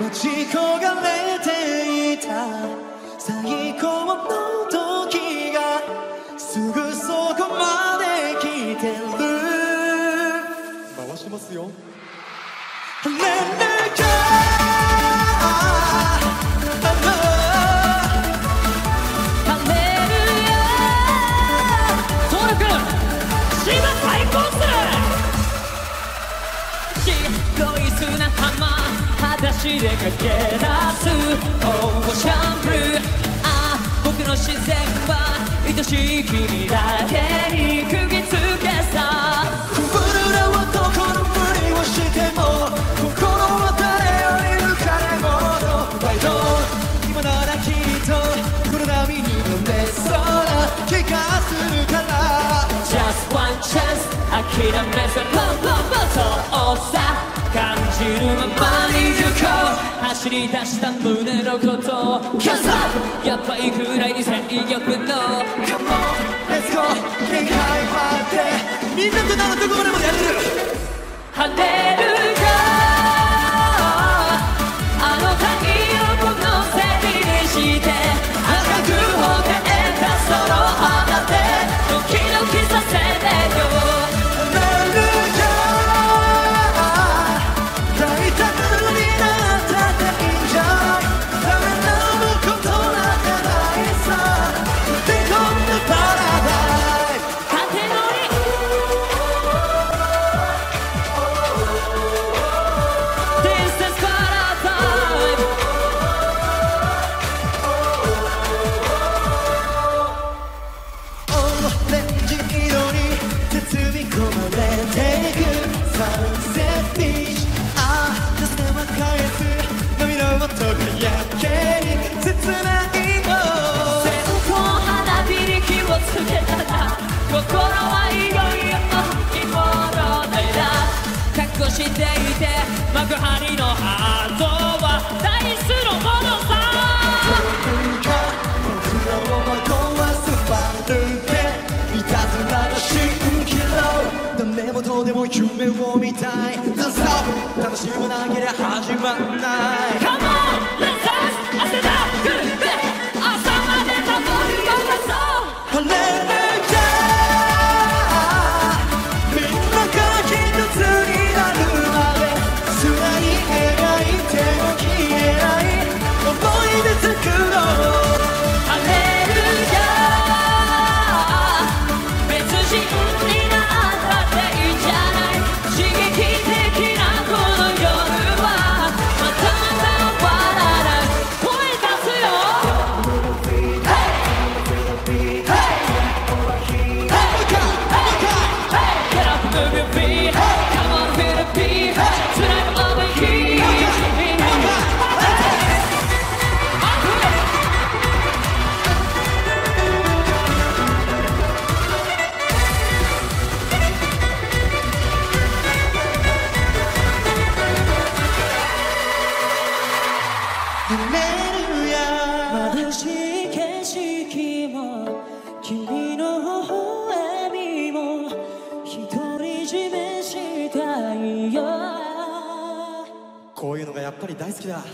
待ち焦がれていた。最高の時がすぐそこまで来てる。回しますよ足で駆け出すオーシャンブルーああ僕の自然は愛しい君だけに釘付けさブルラはどこのふりをしても心は誰より浮かれ者バイト今ならきっとこの波に乗れそうな気がするから Just one chance 諦めずポンポンポンそうさじるままに行こう走り出した胸のことを Cause up やばいくらいに精力の Come on let's go 限界までみんなとならどこまでもやれる。跳ねるしていて幕張のハート stop 楽しむなけりゃこういうのがやっぱり大好きだ。